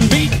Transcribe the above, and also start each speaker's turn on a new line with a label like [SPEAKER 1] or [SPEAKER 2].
[SPEAKER 1] Beat.